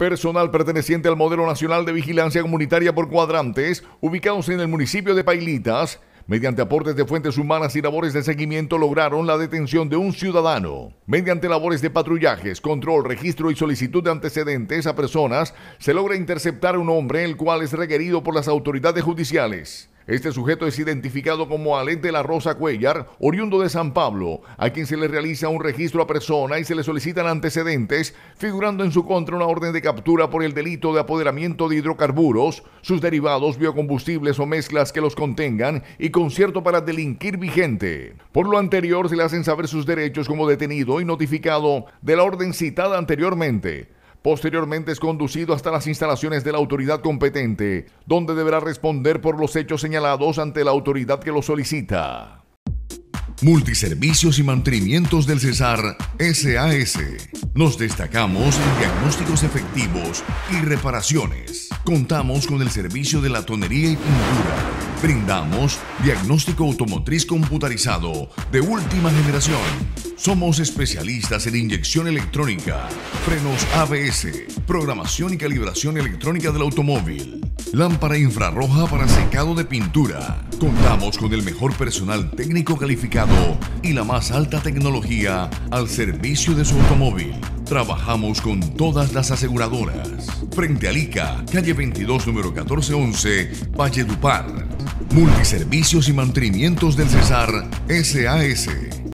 Personal perteneciente al Modelo Nacional de Vigilancia Comunitaria por Cuadrantes, ubicados en el municipio de Pailitas, mediante aportes de fuentes humanas y labores de seguimiento lograron la detención de un ciudadano. Mediante labores de patrullajes, control, registro y solicitud de antecedentes a personas, se logra interceptar a un hombre el cual es requerido por las autoridades judiciales. Este sujeto es identificado como Alente de la Rosa Cuellar, oriundo de San Pablo, a quien se le realiza un registro a persona y se le solicitan antecedentes, figurando en su contra una orden de captura por el delito de apoderamiento de hidrocarburos, sus derivados, biocombustibles o mezclas que los contengan y concierto para delinquir vigente. Por lo anterior, se le hacen saber sus derechos como detenido y notificado de la orden citada anteriormente. Posteriormente es conducido hasta las instalaciones de la autoridad competente, donde deberá responder por los hechos señalados ante la autoridad que lo solicita. Multiservicios y mantenimientos del Cesar SAS. Nos destacamos en diagnósticos efectivos y reparaciones. Contamos con el servicio de la tonería y pintura Brindamos diagnóstico automotriz computarizado de última generación. Somos especialistas en inyección electrónica, frenos ABS, programación y calibración electrónica del automóvil, lámpara infrarroja para secado de pintura. Contamos con el mejor personal técnico calificado y la más alta tecnología al servicio de su automóvil. Trabajamos con todas las aseguradoras. Frente a ICA, calle 22, número 1411, Valle Dupar. Multiservicios y mantenimientos del Cesar SAS.